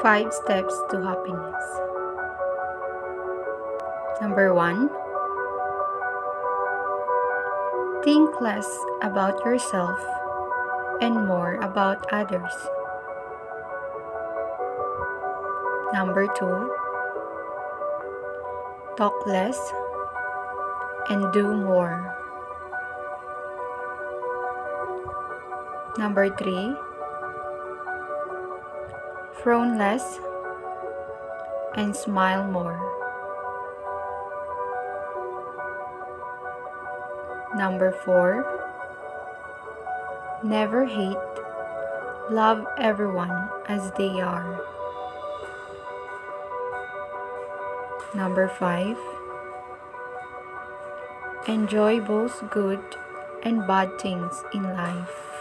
Five steps to happiness. Number one, think less about yourself and more about others. Number two, talk less and do more. Number three, frown less and smile more. Number four, never hate, love everyone as they are. Number five, enjoy both good and bad things in life.